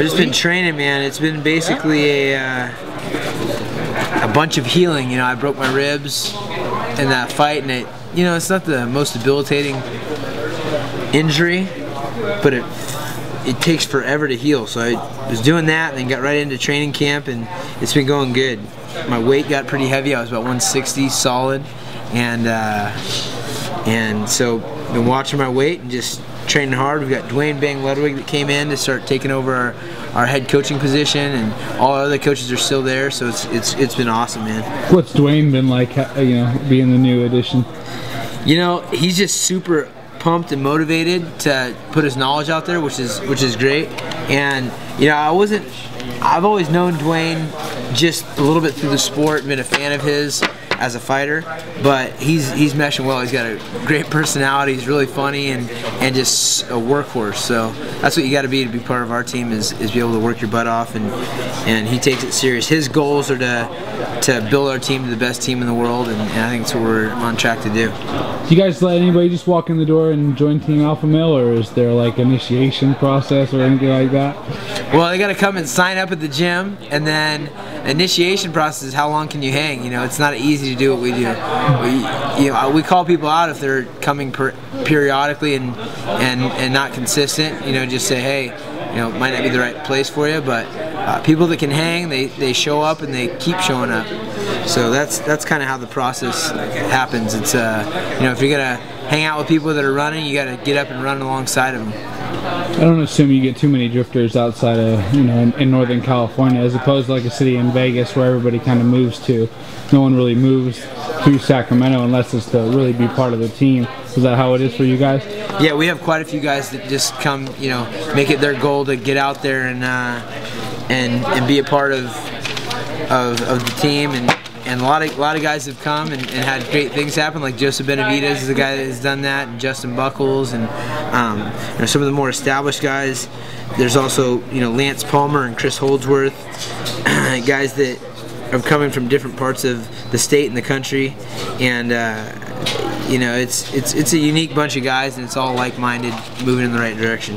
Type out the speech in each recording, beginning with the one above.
I've just been training, man. It's been basically a uh, a bunch of healing. You know, I broke my ribs in that fight, and it, you know, it's not the most debilitating injury, but it it takes forever to heal. So I was doing that, and then got right into training camp, and it's been going good. My weight got pretty heavy. I was about 160 solid, and uh, and so been watching my weight and just training hard. We've got Duane Bang Ludwig that came in to start taking over our, our head coaching position, and all our other coaches are still there. So it's it's it's been awesome, man. What's Duane been like? You know, being the new addition. You know, he's just super pumped and motivated to put his knowledge out there, which is which is great. And you know, I wasn't. I've always known Duane just a little bit through the sport, been a fan of his as a fighter, but he's he's meshing well. He's got a great personality. He's really funny and and just a workhorse. So that's what you got to be to be part of our team is, is be able to work your butt off and and he takes it serious. His goals are to to build our team to the best team in the world, and, and I think that's what we're on track to do. Do you guys let anybody just walk in the door and join Team Alpha Male, or is there like initiation process or anything like that? Well, they got to come and sign up at the gym, and then initiation process is how long can you hang? You know, it's not easy to do what we do. We, you know, we call people out if they're coming per, periodically and, and and not consistent. You know, just say, hey, you know, might not be the right place for you, but uh, people that can hang, they, they show up and they keep showing up. So that's that's kind of how the process happens. It's uh, you know, if you're gonna hang out with people that are running, you got to get up and run alongside of them. I don't assume you get too many drifters outside of, you know, in, in, Northern California, as opposed to like a city in Vegas where everybody kind of moves to. No one really moves to Sacramento unless it's to really be part of the team. Is that how it is for you guys? Yeah, we have quite a few guys that just come, you know, make it their goal to get out there and uh, and and be a part of of, of the team and and a lot of a lot of guys have come and, and, had great things happen. Like Joseph Benavidez is the guy that has done that, and Justin Buchholz, and um, you know, some of the more established guys. There's also you know Lance Palmer and Chris Holdsworth, guys that are coming from different parts of the state and the country, and uh, you know it's it's it's a unique bunch of guys, and it's all like-minded, moving in the right direction.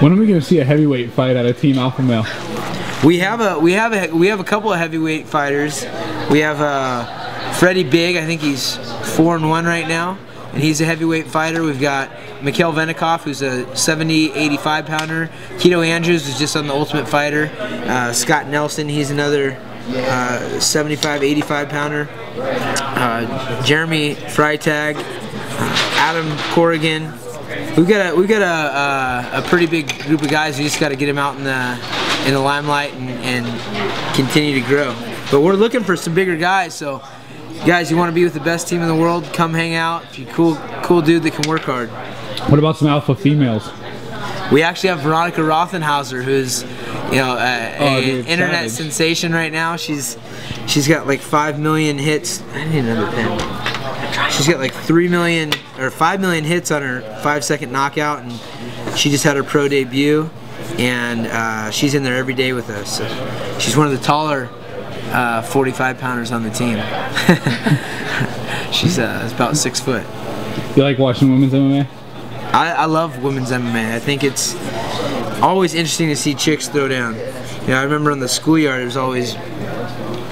When are we going to see a heavyweight fight out of Team Alpha Male? We have a we have a we have a couple of heavyweight fighters. We have uh, Freddie Big. I think he's four and one right now, and he's a heavyweight fighter. We've got Mikhail Venikov, who's a 70, 85 pounder. Kito Andrews is just on the Ultimate Fighter. Uh, Scott Nelson, he's another uh, 75, 85 pounder. Uh, Jeremy Freitag, uh, Adam Corrigan. We've got a we've got a, a, a pretty big group of guys. We just got to get them out in the in the limelight and, and continue to grow. But we're looking for some bigger guys, so guys, you want to be with the best team in the world, come hang out. If you're cool, cool dude that can work hard. What about some alpha females? We actually have Veronica Rothenhauser, who's you know a, oh, a internet savage. sensation right now. She's she's got like five million hits. I need another pen. She's got like three million or five million hits on her five second knockout, and she just had her pro debut and uh, she's in there every day with us. So she's one of the taller uh, 45 pounders on the team. she's uh, about six foot. You like watching women's MMA? I, I love women's MMA. I think it's always interesting to see chicks throw down. You know, I remember on the schoolyard, it was always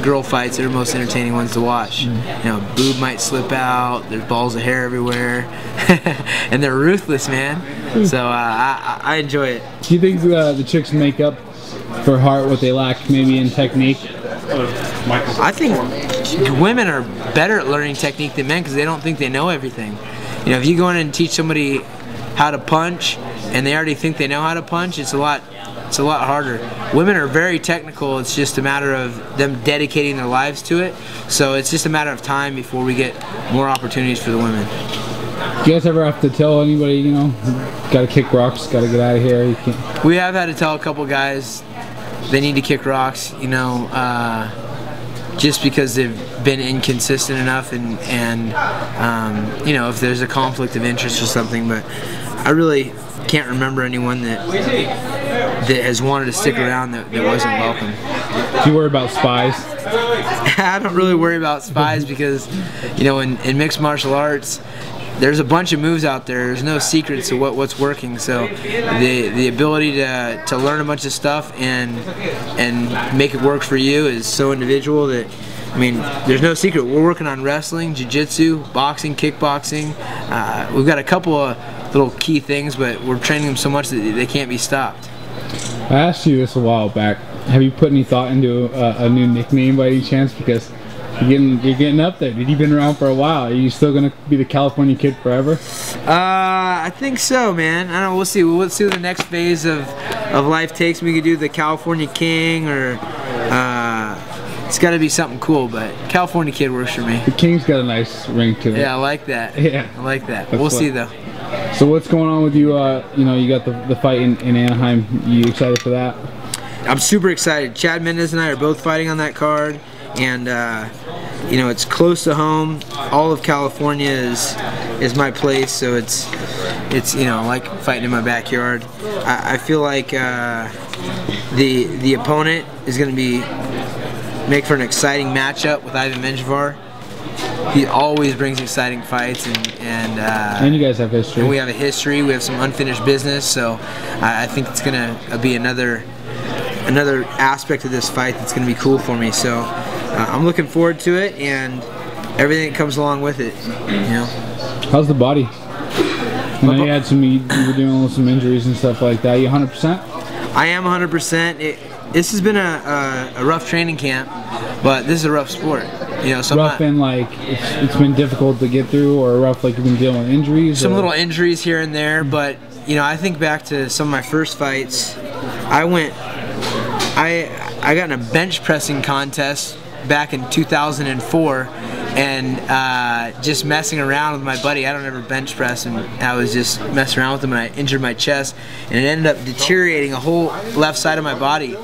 girl fights that are most entertaining ones to watch. Mm. You know, boob might slip out, there's balls of hair everywhere, and they're ruthless, man. So uh, I, I, enjoy it. Do you think uh, the chicks make up for heart what they lack maybe in technique? I think women are better at learning technique than men because they don't think they know everything. You know, if you go in and teach somebody how to punch and they already think they know how to punch, it's a lot it's a lot harder. Women are very technical. It's just a matter of them dedicating their lives to it. So it's just a matter of time before we get more opportunities for the women. Do you guys ever have to tell anybody, you know, got to kick rocks, got to get out of here? We have had to tell a couple guys they need to kick rocks, you know, uh, just because they've been inconsistent enough and, and um, you know, if there's a conflict of interest or something. But I really can't remember anyone that that has wanted to stick around that, that wasn't welcome. Do you worry about spies? I don't really worry about spies because, you know, in, in mixed martial arts, there's a bunch of moves out there. There's no secrets to what, what's working. So the the ability to, to learn a bunch of stuff and and make it work for you is so individual that I mean, there's no secret. We're working on wrestling, jiu-jitsu, boxing, kickboxing. Uh, we've got a couple of little key things, but we're training them so much that they can't be stopped. I asked you this a while back. Have you put any thought into a, a new nickname by any chance? Because you're getting you're getting up there. Dude, you've been around for a while. Are you still gonna be the California kid forever? Uh, I think so, man. I don't know. We'll see. We'll see what the next phase of of life takes. We could do the California King, or uh, it's got to be something cool. But California Kid works for me. The King's got a nice ring to it. Yeah, I like that. Yeah. I like that. That's we'll fun. see though. So what's going on with you? Uh, you know, you got the the fight in, in Anaheim. You excited for that? I'm super excited. Chad Mendes and I are both fighting on that card, and uh, you know it's close to home. All of California is is my place, so it's it's you know like fighting in my backyard. I, I feel like uh, the the opponent is going to be make for an exciting matchup with Ivan Menjivar. He always brings exciting fights, and and, uh, And you guys have history. and we have a history. We have some unfinished business, so I, I think it's gonna be another another aspect of this fight that's gonna be cool for me. So uh, I'm looking forward to it and everything that comes along with it. You know, How's the body? I know you had some, you were dealing with some injuries and stuff like that. You 100%? I am 100%. It, this has been a, a, a rough training camp, but this is a rough sport. You know, so Rough not- and like it's, it's been difficult to get through, or rough like you've been dealing with injuries. some or- little injuries here and there, but you know, I think back to some of my first fights. I went, I I got in a bench pressing contest back in 2004, and uh, just messing around with my buddy. I don't ever bench press, and I was just messing around with him, and I injured my chest, and it ended up deteriorating a whole left side of my body.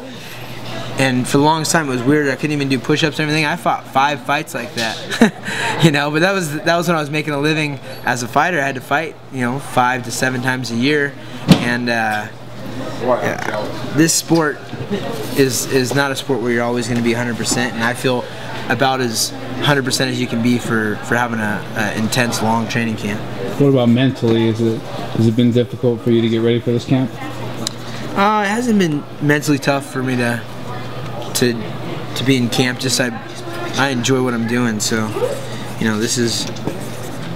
And for the longest time, it was weird. I couldn't even do push-ups and everything. I fought five fights like that, you know. But that was that was when I was making a living as a fighter. I had to fight, you know, five to seven times a year, and uh, yeah, this sport is is not a sport where you're always going to be 100%. And I feel about as 100% as you can be for for having a, a intense, long training camp. What about mentally? Is it has it been difficult for you to get ready for this camp? Uh, it hasn't been mentally tough for me to to to be in camp. Just I I enjoy what I'm doing, so you know this is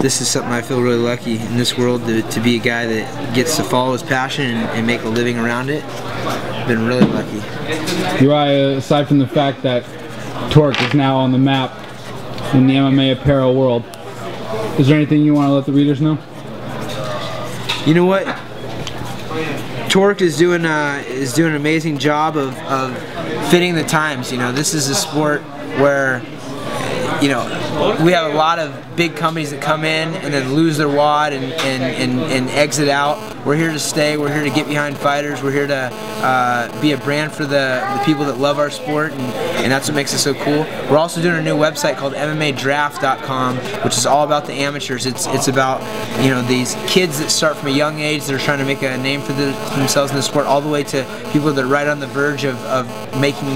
this is something I feel really lucky in this world to, to be a guy that gets to follow his passion and, and make a living around it. Been really lucky. Urijah, aside from the fact that Torque is now on the map in the MMA apparel world, is there anything you want to let the readers know? You know what? Torque is doing uh, is doing an amazing job of, of fitting the times. You know, this is a sport where you know we have a lot of big companies that come in and then lose their wad and, and, and, and exit out. We're here to stay. We're here to get behind fighters. We're here to uh, be a brand for the, the people that love our sport, and, and that's what makes it so cool. We're also doing a new website called MMADraft.com, which is all about the amateurs. It's it's about you know these kids that start from a young age that are trying to make a name for, the, themselves in the sport, all the way to people that are right on the verge of, of making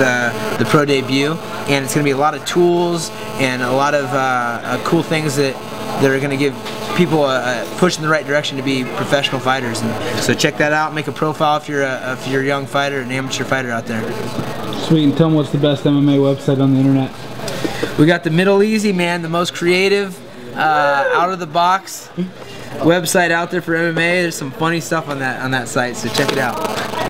the the pro debut. And it's going to be a lot of tools and a lot of uh, uh, cool things that that are going to give people a, a push in the right direction to be professional fighters. And so check that out. Make a profile if you're a, if you're a young fighter, an amateur fighter out there. Sweet, and tell them what's the best MMA website on the internet. We got the MiddleEasy man, the most creative, uh, out of the box website out there for MMA. There's some funny stuff on that on that site, so check it out.